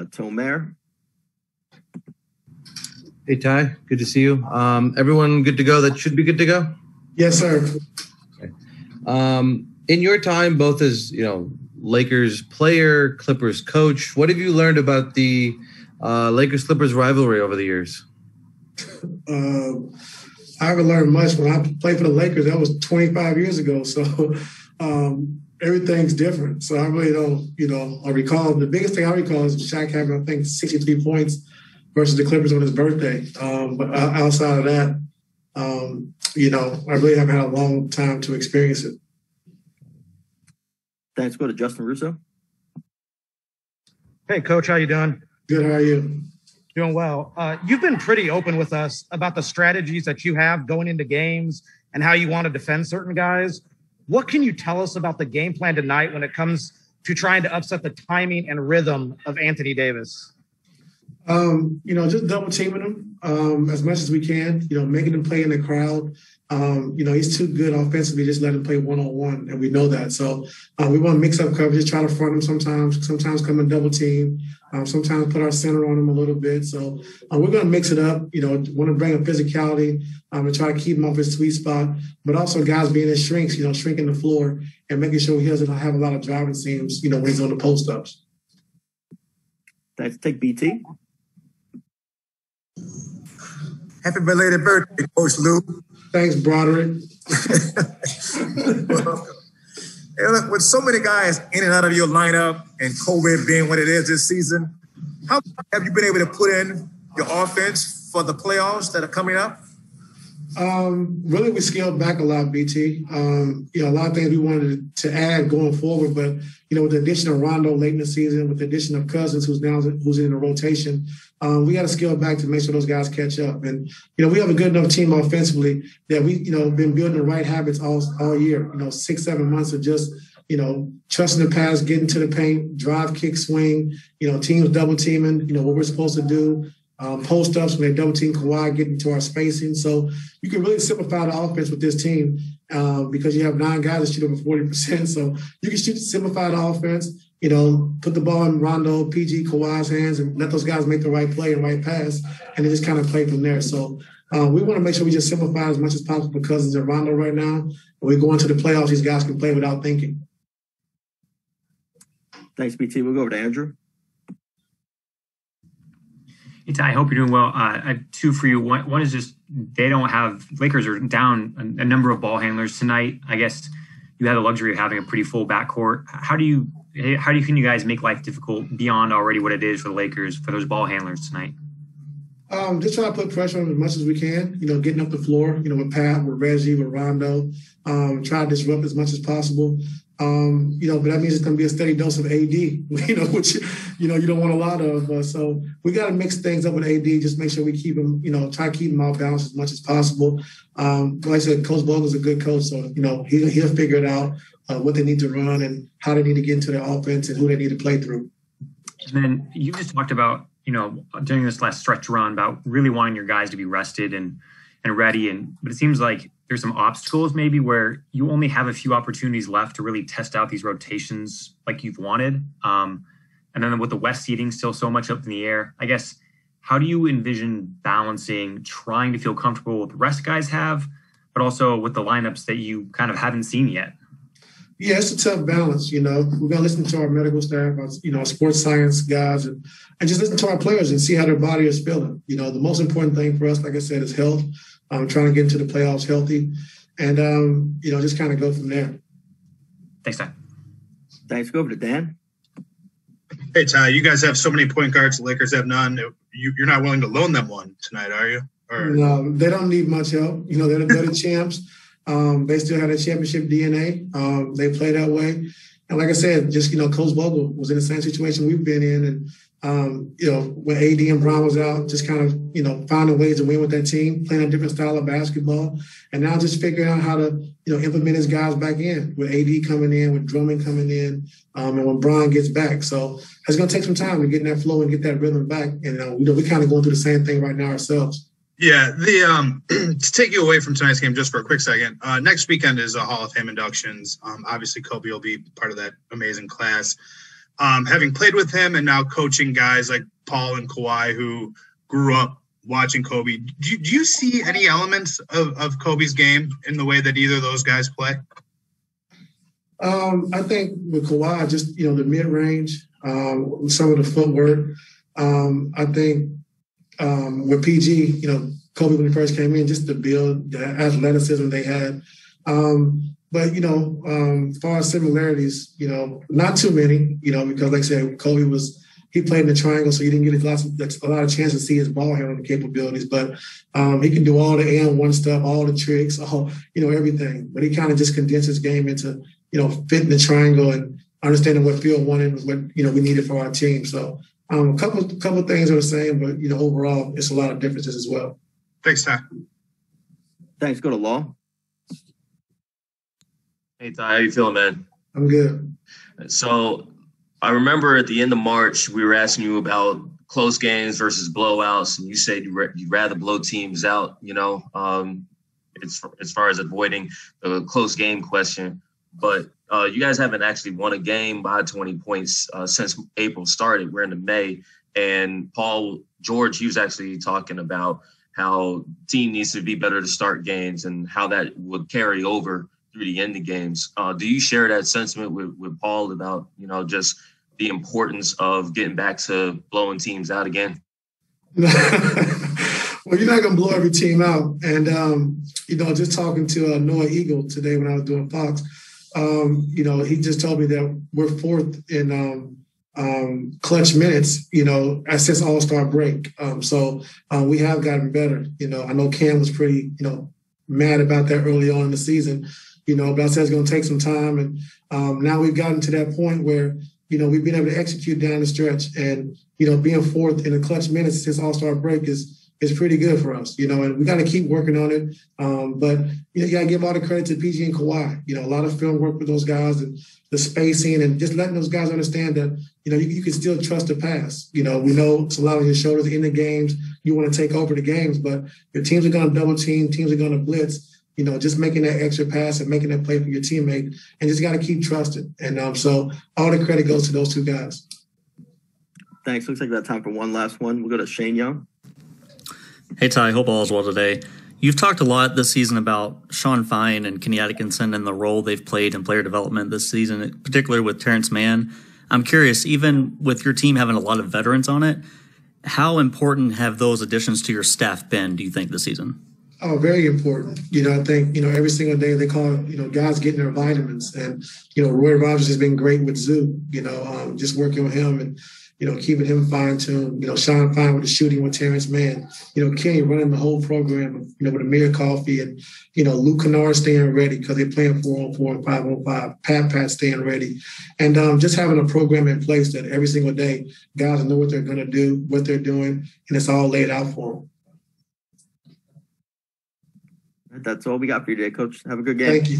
uh, Tomer. Hey Ty, good to see you. Um, everyone good to go? That should be good to go. Yes, sir. Okay. Um, in your time, both as you know, Lakers player, Clippers coach, what have you learned about the uh, Lakers Clippers rivalry over the years? Uh, I haven't learned much. When I played for the Lakers, that was 25 years ago. So um, everything's different. So I really don't, you know, I recall the biggest thing I recall is Shaq having, I think, 63 points versus the Clippers on his birthday. Um, but outside of that, um, you know, I really haven't had a long time to experience it. Thanks. Go to Justin Russo. Hey, Coach, how you doing? Good. How are you? Doing well. Uh, you've been pretty open with us about the strategies that you have going into games and how you want to defend certain guys. What can you tell us about the game plan tonight when it comes to trying to upset the timing and rhythm of Anthony Davis? Um, you know, just double teaming him um, as much as we can. You know, making him play in the crowd. Um, you know, he's too good offensively. Just let him play one on one, and we know that. So uh, we want to mix up coverage, try to front him sometimes. Sometimes come and double team. Um, sometimes put our center on him a little bit. So uh, we're going to mix it up. You know, want to bring a physicality um, and try to keep him off his sweet spot, but also guys being his shrinks. You know, shrinking the floor and making sure he doesn't have a lot of driving seams. You know, when he's on the post ups. Thanks. Take BT. Happy belated birthday, Coach Lue. Thanks, Broderick. Welcome. hey, look, with so many guys in and out of your lineup and COVID being what it is this season, how have you been able to put in your offense for the playoffs that are coming up? Um, really, we scaled back a lot, BT. Um, you know, a lot of things we wanted to add going forward, but you know, with the addition of Rondo late in the season, with the addition of Cousins, who's now who's in the rotation, um, we got to scale back to make sure those guys catch up. And you know, we have a good enough team offensively that we, you know, been building the right habits all all year. You know, six seven months of just you know, trusting the pass, getting to the paint, drive, kick, swing, you know, teams double teaming, you know, what we're supposed to do, um, post ups when they double team Kawhi, get into our spacing. So you can really simplify the offense with this team uh, because you have nine guys that shoot over 40%. So you can shoot, simplify the offense, you know, put the ball in Rondo, PG, Kawhi's hands and let those guys make the right play and right pass and then just kind of play from there. So uh, we want to make sure we just simplify as much as possible for Cousins and Rondo right now. When we go into the playoffs, these guys can play without thinking. Thanks, BT. We'll go over to Andrew. I hope you're doing well. Uh, I have two for you. One, one is just they don't have Lakers are down a, a, number of ball handlers tonight. I guess you have the luxury of having a pretty full backcourt. How do you how do you can you guys make life difficult beyond already what it is for the Lakers for those ball handlers tonight? Um, just try to put pressure on them as much as we can. You know, getting up the floor. You know, with Pat, with Reggie, with Rondo. Um, try to disrupt as much as possible. Um, you know, but that means it's going to be a steady dose of AD, you know, which, you know, you don't want a lot of. Uh, so we got to mix things up with AD, just make sure we keep them, you know, try to keep them off balance as much as possible. Um, like I said, Coach Vogel's a good coach. So, you know, he, he'll figure it out uh, what they need to run and how they need to get into their offense and who they need to play through. And then you just talked about, you know, during this last stretch run about really wanting your guys to be rested and, and ready. And, but it seems like there's some obstacles maybe where you only have a few opportunities left to really test out these rotations like you've wanted. Um, and then with the West seating still so much up in the air, I guess, how do you envision balancing trying to feel comfortable with the rest guys have, but also with the lineups that you kind of haven't seen yet? Yeah, it's a tough balance. You know, we're gonna listen to our medical staff, our, you know, sports science guys, and, and just listen to our players and see how their body is feeling. You know, the most important thing for us, like I said, is health um, trying to get into the playoffs healthy, and um, you know just kind of go from there. Thanks, Dan. Thanks. Go over to Dan. Hey Ty, you guys have so many point guards. The Lakers have none. You, are not willing to loan them one tonight, are you? Or... No, they don't need much help. You know, they're, they're the champs. Um, they still have a championship DNA. Um, they play that way. And like I said, just you know, Coach Vogel was in the same situation we've been in, and um, you know, when AD and Bron was out, just kind of, you know, finding ways to win with that team, playing a different style of basketball. And now just figuring out how to, you know, implement his guys back in with AD coming in, with Drummond coming in, um, and when Bron gets back. So it's going to take some time to get in that flow and get that rhythm back. And, uh, you know, we're kind of going through the same thing right now ourselves. Yeah, the um, to take you away from tonight's game just for a quick second. Uh, next weekend is a Hall of Fame inductions. Um, obviously, Kobe will be part of that amazing class. Um, having played with him and now coaching guys like Paul and Kawhi who grew up watching Kobe, do you, do you see any elements of, of Kobe's game in the way that either of those guys play? Um, I think with Kawhi, just you know the mid range, um, some of the footwork. Um, I think um, with PG, you know Kobe when he first came in, just the build, the athleticism they had. Um, but you know, um, as far as similarities, you know, not too many. You know, because like I said, Kobe was he played in the triangle, so he didn't get a lot, of, a lot of chance to see his ball handling capabilities. But um, he can do all the and one stuff, all the tricks, all you know, everything. But he kind of just condensed his game into you know fitting the triangle and understanding what Phil wanted, was what you know we needed for our team. So um, a couple couple things are the same, but you know overall it's a lot of differences as well. Thanks, Ty. Thanks. Go to Law. Hey Ty, how you feeling, man? I'm good. So I remember at the end of March we were asking you about close games versus blowouts, and you said you would rather blow teams out. You know, um, it's as far as avoiding the close game question. But uh, you guys haven't actually won a game by 20 points uh, since April started. We're into May, and Paul George he was actually talking about how team needs to be better to start games and how that would carry over through the end of games. Uh, do you share that sentiment with, with Paul about, you know, just the importance of getting back to blowing teams out again? well, you're not going to blow every team out. And, um, you know, just talking to uh, Noah Eagle today when I was doing Fox, um, you know, he just told me that we're fourth in um, um, clutch minutes, you know, since All Star break. Um, so uh, we have gotten better. You know, I know Cam was pretty, you know, mad about that early on in the season you know, but I said it's going to take some time. And um, now we've gotten to that point where, you know, we've been able to execute down the stretch and, you know, being fourth in the clutch minutes since All Star break is is pretty good for us, you know, and we got to keep working on it. Um, but you know, you got to give all the credit to PG and Kawhi. You know, a lot of film work with those guys and the spacing and just letting those guys understand that you know you, you can still trust the pass. You know, we know it's a lot your shoulders in the games. You want to take over the games, but your teams are going to double team, teams are going to blitz you know, just making that extra pass and making that play for your teammate, and just got to keep trusting. And um, so all the credit goes to those two guys. Thanks. Looks like we got time for one last one. We'll go to Shane Young. Hey Ty, hope all is well today. You've talked a lot this season about Sean Fine and Kenny Atkinson and the role they've played in player development this season, particularly with Terance Mann. I'm curious, even with your team having a lot of veterans on it, how important have those additions to your staff been, do you think, this season? Oh, very important. You know, I think, you know, every single day they call, you know, guys getting their vitamins. And, you know, Roy Rogers has been great with Zoo, you know, um, just working with him and, you know, keeping him fine tuned. You know, Sean Fine with the shooting with Terance Mann. You know, Kenny running the whole program, you know, with Amir Coffey and, you know, Luke Kennard staying ready because they're playing four on four and five on five. Pat Pat staying ready. And um, just having a program in place that every single day guys know what they're going to do, what they're doing, and it's all laid out for them. That's all we got for you today, Coach. Have a good game. Thank you.